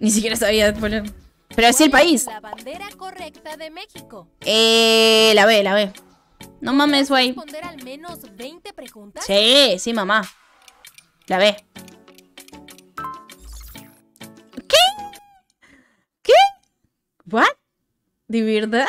Ni siquiera sabía poner. Pero sí el país. La bandera. Eh, la B, la B. No mames, güey. Sí, sí, mamá. La B. ¿Qué? ¿Qué? ¿What? ¿De verdad?